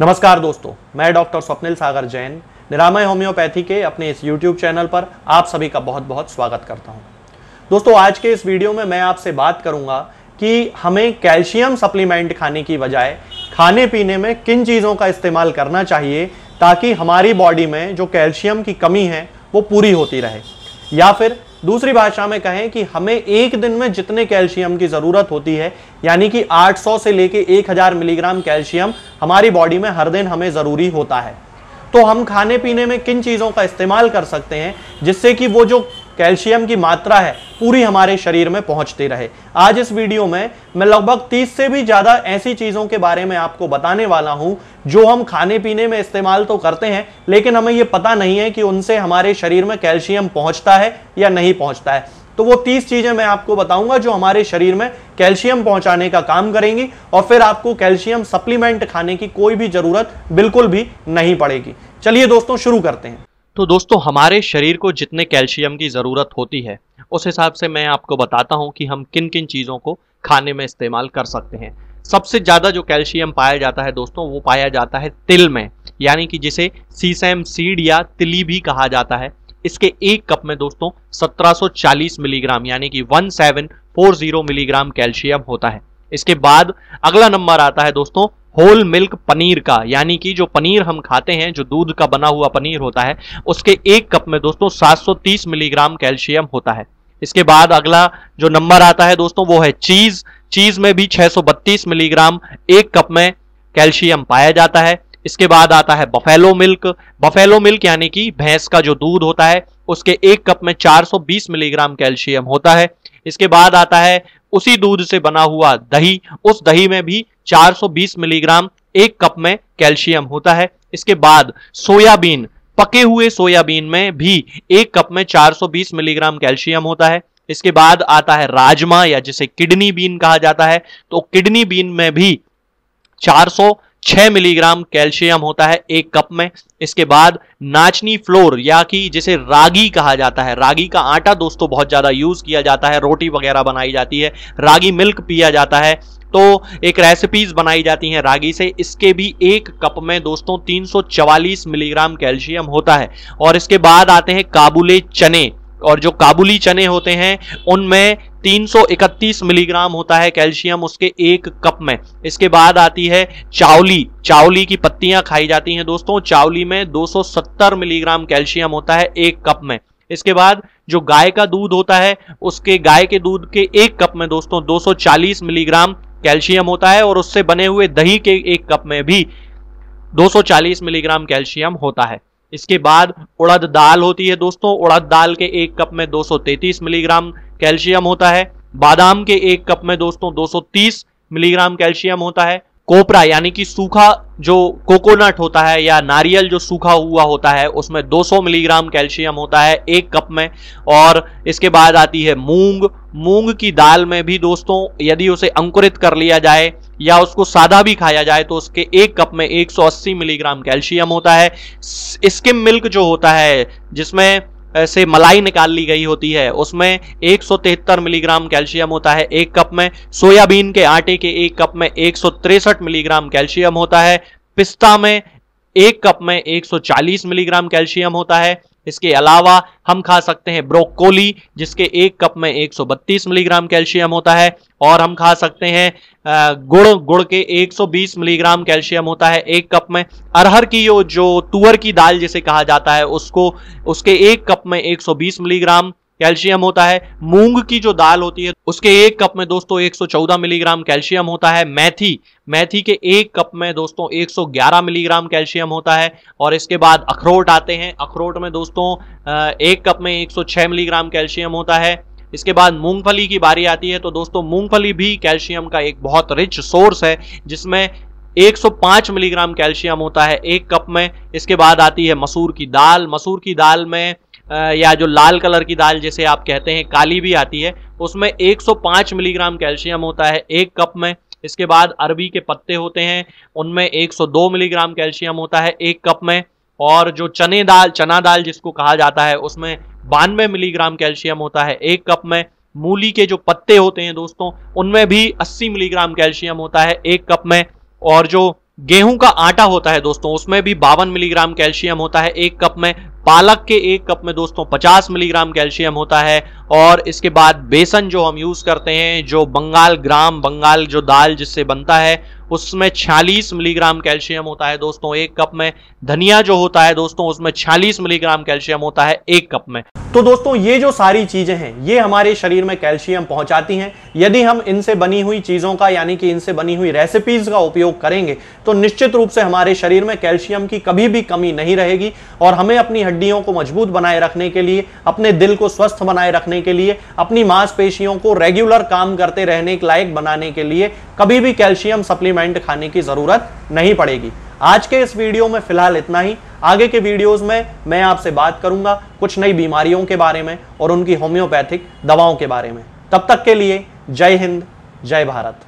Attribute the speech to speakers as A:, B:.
A: नमस्कार दोस्तों, मैं डॉक्टर स्वप्निल सागर जैन, निरामय होम्योपैथी के अपने इस YouTube चैनल पर आप सभी का बहुत बहुत स्वागत करता हूँ। दोस्तों, आज के इस वीडियो में मैं आपसे बात करूँगा कि हमें कैल्शियम सप्लीमेंट खाने की बजाय खाने पीने में किन चीज़ों का इस्तेमाल करना चाहिए ताकि हमारी बॉडी में जो कैल्शियम की कमी है, वो पूरी होती रहे। या फिर दूसरी भाषा में कहें कि हमें एक दिन में जितने कैल्शियम की ज़रूरत होती है, यानी कि 800 से लेके 1000 मिलीग्राम कैल्शियम हमारी बॉडी में हर दिन हमें ज़रूरी होता है। तो हम खाने पीने में किन चीज़ों का इस्तेमाल कर सकते हैं, जिससे कि वो जो कैल्शियम की मात्रा है, पूरी हमारे शरीर में पहुँचती रहे। आज इस वीडियो में मैं लगभग 30 से भी ज़्यादा ऐसी चीज़ों के बारे में आपको बताने वाला हूँ, जो हम खाने पीने में इस्तेमाल तो करते हैं, लेकिन हमें यह पता नहीं है कि उनसे हमारे शरीर में कैल्शियम पहुँचता है या नहीं पहुँचता है। तो वो तीस चीज़ें मैं आपको बताऊँगा, जो हमारे शरीर में कैल्शियम पहुँचाने का काम करेंगी, और फिर आपको कैल्शियम सप्लीमेंट खाने की कोई भी ज़रूरत बिल्कुल भी नहीं पड़ेगी। चलिए दोस्तों, शुरू करते हैं।
B: तो दोस्तों, हमारे शरीर को जितने कैल्शियम की ज़रूरत होती है, उस हिसाब से मैं आपको बताता हूँ कि हम किन किन चीज़ों को खाने में इस्तेमाल कर सकते हैं। सबसे ज़्यादा जो कैल्शियम पाया जाता है दोस्तों, वो पाया जाता है तिल में, यानी कि जिसे सीसैम सीड या तिली भी कहा जाता है। इसके एक कप में दोस्तों 1740 मिलीग्राम, यानी कि 1740 मिलीग्राम कैल्शियम होता है। इसके बाद अगला नंबर आता है दोस्तों होल मिल्क पनीर का, यानी कि जो पनीर हम खाते हैं, जो दूध का बना हुआ पनीर होता है, उसके एक कप में दोस्तों 730 मिलीग्राम कैल्शियम होता है। इसके बाद अगला जो नंबर आता है दोस्तों, वो है चीज़। चीज़ में भी 632 मिलीग्राम एक कप में कैल्शियम पाया जाता है। इसके बाद आता है बफेलो मिल्क बफेलो मिल्क यानी कि भैंस का जो दूध होता है, उसके एक कप में 420 मिलीग्राम कैल्शियम होता है। इसके बाद आता है उसी दूध से बना हुआ दही, उस दही में भी 420 मिलीग्राम एक कप में कैल्शियम होता है। इसके बाद सोयाबीन, पके हुए सोयाबीन में भी एक कप में 420 मिलीग्राम कैल्शियम होता है। इसके बाद आता है राजमा या जिसे किडनी बीन कहा जाता है। तो किडनी बीन में भी 400 छह मिलीग्राम कैल्शियम होता है एक कप में। इसके बाद नाचनी फ्लोर, या कि जिसे रागी कहा जाता है। रागी का आटा दोस्तों बहुत ज़्यादा यूज़ किया जाता है, रोटी वगैरह बनाई जाती है, रागी मिल्क पिया जाता है। तो एक रेसिपीज़ बनाई जाती हैं रागी से। इसके भी एक कप में दोस्तों 344 मिलीग्राम कैल्शियम होता है। और इसके बाद आते हैं काबुले चने। और जो काबुली चने होते हैं, उनमें 331 मिलीग्राम होता है कैल्शियम उसके एक कप में। इसके बाद आती है चावली। चावली की पत्तियाँ खाई जाती हैं दोस्तों। चावली में 270 मिलीग्राम कैल्शियम होता है एक कप में। इसके बाद जो गाय का दूध होता है, उसके गाय के दूध के एक कप में दोस्तों 240 मिलीग्राम कैल्शियम होता है और उससे बने हुए दही के एक कप में भी 240 मिलीग्राम कैल्शियम होता है। इसके बाद उड़द दाल होती है दोस्तों। उड़द दाल के एक कप में 233 मिलीग्राम कैल्शियम होता है। बादाम के एक कप में दोस्तों 230 मिलीग्राम कैल्शियम होता है। कोपरा यानी कि सूखा जो कोकोनट होता है या नारियल जो सूखा हुआ होता है, उसमें 200 मिलीग्राम कैल्शियम होता है एक कप में। और इसके बाद आती है मूंग। मूंग की दाल में भी दोस्तों यदि उसे अंकुरित कर लिया जाए या उसको सादा भी खाया जाए तो उसके एक कप में 180 मिलीग्राम कैल्शियम होता है। स्किम मिल्क जो होता है, जिसमें से मलाई निकाल ली गई होती है, उसमें एक सौ तिहत्तर मिलीग्राम कैल्शियम होता है, एक कप में सोयाबीन के आटे के एक कप में एक मिलीग्राम कैल्शियम होता है, पिस्ता में एक कप में 140 मिलीग्राम कैल्शियम होता है इसके अलावा हम खा सकते हैं ब्रोकोली, जिसके एक कप में 132 मिलीग्राम कैल्शियम होता है, और हम खा सकते हैं गुड़ गुड़ के 120 मिलीग्राम कैल्शियम होता है, एक कप में। अरहर की जो तुअर की दाल जिसे कहा जाता है, उसको, उसके एक कप में 120 मिलीग्राम कैल्शियम होता है। मूंग की जो दाल होती है, उसके एक कप में दोस्तों 114 मिलीग्राम कैल्शियम होता है। मैथी मैथी के एक कप में दोस्तों 111 मिलीग्राम कैल्शियम होता है। और इसके बाद अखरोट आते हैं। अखरोट में दोस्तों एक कप में 106 मिलीग्राम कैल्शियम होता है। इसके बाद मूंगफली की बारी आती है। तो दोस्तों, मूंगफली भी कैल्शियम का एक बहुत रिच सोर्स है, जिसमें 105 मिलीग्राम कैल्शियम होता है एक कप में। इसके बाद आती है मसूर की दाल। मसूर की दाल में या जो लाल कलर की दाल जैसे आप कहते हैं, काली भी आती है, उसमें 105 मिलीग्राम कैल्शियम होता है, एक कप में। इसके बाद अरबी के पत्ते होते हैं, उनमें 102 मिलीग्राम कैल्शियम होता है, एक कप में। और जो चने दाल, चना दाल जिसको कहा जाता है, उसमें बानवे मिलीग्राम कैल्शियम होता है, एक कप में। मूली के जो पत्ते होते हैं दोस्तों, उनमें भी 80 मिलीग्राम कैल्शियम होता है, एक कप में। और जो गेहूँ का आटा होता है दोस्तों, उसमें भी बावन मिलीग्राम कैल्शियम होता है, एक कप में। पालक के एक कप में दोस्तों 50 मिलीग्राम कैल्शियम होता है और इसके बाद बेसन जो हम यूज़ करते हैं, जो बंगाल ग्राम, बंगाल जो दाल जिससे बनता है उसमें 46 मिलीग्राम कैल्शियम होता है दोस्तों, एक कप में। धनिया जो होता है दोस्तों, उसमें 46 मिलीग्राम कैल्शियम होता है एक कप में।
A: तो दोस्तों, ये जो सारी चीज़ें हैं, ये हमारे शरीर में कैल्शियम पहुंचाती हैं। यदि हम इनसे बनी हुई चीज़ों का, यानी कि इनसे बनी हुई रेसिपीज़ का उपयोग करेंगे तो निश्चित रूप से हमारे शरीर में कैल्शियम की कभी भी कमी नहीं रहेगी और हमें अपनी हड्डियों को मज़बूत बनाए रखने के लिए, अपने दिल को स्वस्थ बनाए रखने के लिए, अपनी मांसपेशियों को रेगुलर काम करते रहने लायक बनाने के लिए कभी भी कैल्शियम सप्लीमेंट खाने की ज़रूरत नहीं पड़ेगी। आज के इस वीडियो में फ़िलहाल इतना ही। आगे के वीडियोस में मैं आपसे बात करूँगा कुछ नई बीमारियों के बारे में और उनकी होम्योपैथिक दवाओं के बारे में। तब तक के लिए जय हिंद, जय भारत।